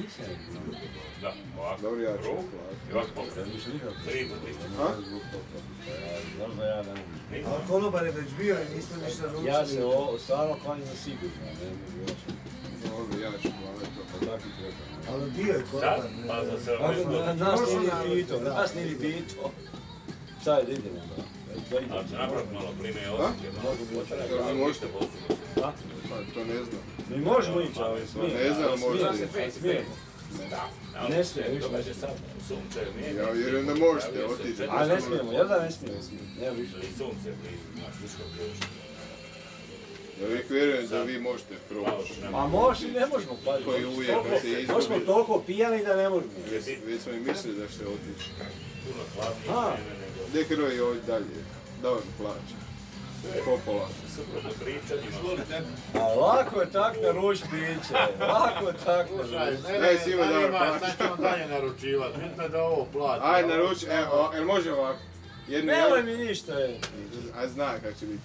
Nisam ja imao. Da, ovako. Dobro, ja ću platiti. Ovako Ja pokret. više nikako. Tri. A? Zbog toga. Ja, Znaš da ja ne mogu. Ali konobar je već bio i nismo ništa naučili. Ja se o, stvarno klanjam sigurno, ne mogu još. Dobro, ja ću platiti to. Pa tako i treba. Ali bio je konobar. ne. Pa za Pa, ovo na- Nas Možda nije na- ni pitao, da. nas nije ni pitao. Šta je, da idemo da? Da idemo. Će napraviti malo plime i. Mogu bi možete? Da? Pa to ne znam. Mi možemo ići, ali smijemo. Ne znam, možda smijemo, i. ali smijemo. Da. Ne smije, više ne sad, sunce mijenja. Ja vjerujem da možete otići. Ali ne smijemo, jel da ne smijemo? Ne smijemo, nema više. I sunce blizu, znaš, viško blizu. Ja uvijek vjerujem da vi možete proći. će nam- A može i ne možemo, pa Koji uvijek kad se izgubi. Možemo toliko pijani da ne možemo. Već, smo i mislili da ćete otići. Puno hladnije A. vreme nego... Gdje kroj je ovdje dalje? Da vam plaća. Popola. A lako je tak naručiti piće, lako je tak naručiti. ne, ne, Simo, da zanima, vam sad ćemo dalje naručivati. Bitno je da ovo plati. Aj, naruči, evo, jel može ovako? Jednu Nemoj mi ništa, je. a zna kako će biti.